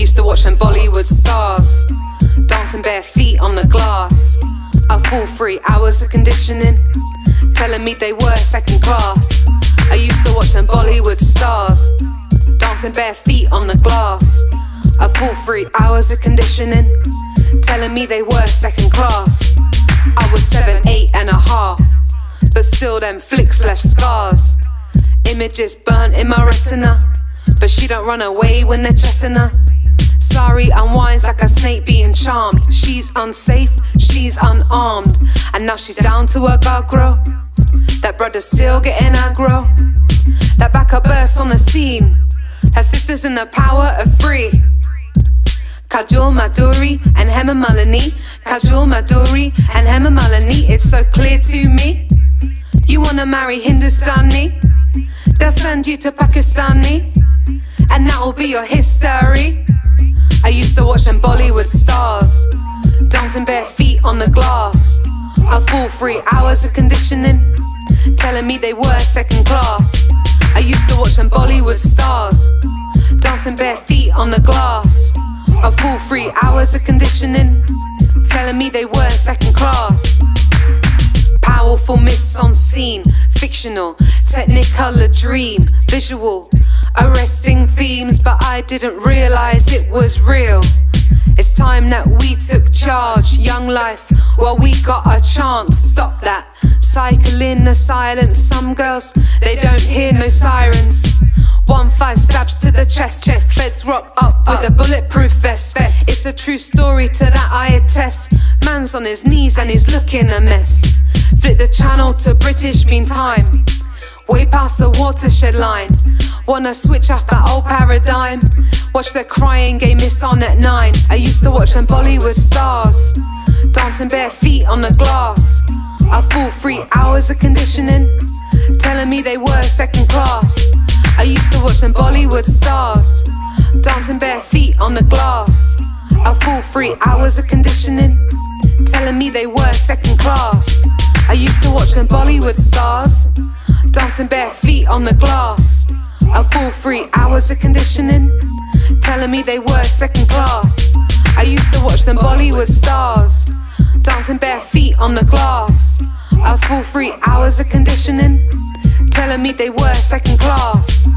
used to watch them Bollywood stars dancing bare feet on the glass. A full three hours of conditioning, telling me they were second class. I used to watch them Bollywood stars dancing bare feet on the glass. A full three hours of conditioning, telling me they were second class. I was seven, eight and a half, but still them flicks left scars. Images burnt in my retina, but she don't run away when they're chasing her. Sari, unwinds like a snake being charmed. She's unsafe, she's unarmed, and now she's down to her gagro. That brother's still getting aggro. That backup bursts on the scene. Her sister's in the power of three. Kajol Madhuri and Hema Malini. Kajol Madhuri and Hema Malini. It's so clear to me. You wanna marry Hindustani? They'll send you to Pakistani, and that'll be your history. I used to watch them Bollywood stars, dancing bare feet on the glass. A full three hours of conditioning, telling me they were second class. I used to watch them Bollywood stars, dancing bare feet on the glass. A full three hours of conditioning, telling me they were second class. Powerful mise-en-scène, fictional, technicolor dream, visual, arresting themes, but I didn't realize it was real. It's time that we took charge, young life, well, we got a chance. Stop that. Cycle in the silence. Some girls, they don't hear no sirens. One five stabs to the chest, chest. Feds rock up with a bulletproof vest. It's a true story to that I attest. Man's on his knees and he's looking a mess. Flip the channel to British mean time. Way past the watershed line. Wanna switch off that old paradigm. Watch the crying game miss on at nine. I used to watch them Bollywood stars. Dancing bare feet on the glass. A full three hours of conditioning. Telling me they were second class. I used to watch them Bollywood stars. Dancing bare feet on the glass. A full three hours of conditioning. Telling me they were second class. I used to watch them Bollywood stars. Dancing bare feet on the glass. A full three hours of conditioning. Telling me they were second class. I used to watch them Bollywood stars. Dancing bare feet on the glass. A full three hours of conditioning. Telling me they were second class.